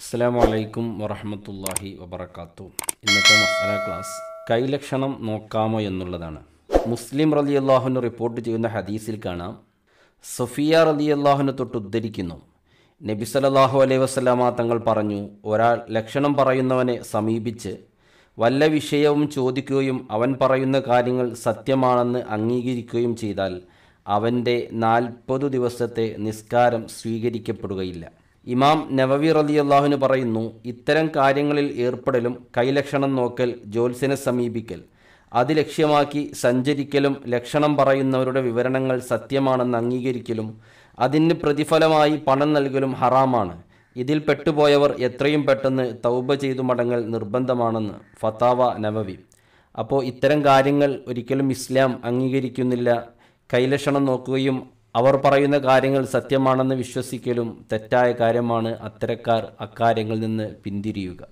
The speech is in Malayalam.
അസ്സാം വലൈക്കും വറഹമത്തല്ലാഹി വബർക്കാത്തു ഇന്നത്തെ മസാല ക്ലാസ് കൈലക്ഷണം നോക്കാമോ എന്നുള്ളതാണ്. മുസ്ലിം റലി അള്ളാഹുന് റിപ്പോർട്ട് ചെയ്യുന്ന ഹദീസിൽ കാണാം. സഫിയ റലി അള്ളാഹുനെ തൊട്ട് ഉദ്ധരിക്കുന്നു. നബി സല്ലല്ലാഹു അലൈഹി വസല്ലമ തങ്ങൾ പറഞ്ഞു ഒരാൾ ലക്ഷണം പറയുന്നവനെ സമീപിച്ച് വല്ല വിഷയവും ചോദിക്കുകയും അവൻ പറയുന്ന കാര്യങ്ങൾ സത്യമാണെന്ന് അംഗീകരിക്കുകയും ചെയ്താൽ അവന്റെ നാൽപ്പത് ദിവസത്തെ നിസ്കാരം സ്വീകരിക്കപ്പെടുകയില്ല. ഇമാം നവവി റലി അള്ളാഹുന് പറയുന്നു ഇത്തരം കാര്യങ്ങളിൽ ഏർപ്പെടലും കൈലക്ഷണം നോക്കൽ ജ്യോത്സ്യനെ സമീപിക്കൽ അത് ലക്ഷ്യമാക്കി സഞ്ചരിക്കലും ലക്ഷണം പറയുന്നവരുടെ വിവരണങ്ങൾ സത്യമാണെന്ന് അംഗീകരിക്കലും അതിന് പ്രതിഫലമായി പണം നൽകലും ഹറാമാണ്. ഇതിൽ പെട്ടുപോയവർ എത്രയും പെട്ടെന്ന് തൗബ ചെയ്തു മടങ്ങൽ നിർബന്ധമാണെന്ന് ഫത്താവ നവവി. അപ്പോൾ ഇത്തരം കാര്യങ്ങൾ ഒരിക്കലും ഇസ്ലാം അംഗീകരിക്കുന്നില്ല. കൈലക്ഷണം നോക്കുകയും അവർ പറയുന്ന കാര്യങ്ങൾ സത്യമാണെന്ന് വിശ്വസിക്കലും തെറ്റായ കാര്യമാണ് അത്തരക്കാർ അക്കാര്യങ്ങളിൽ നിന്ന് പിന്തിരിയുക.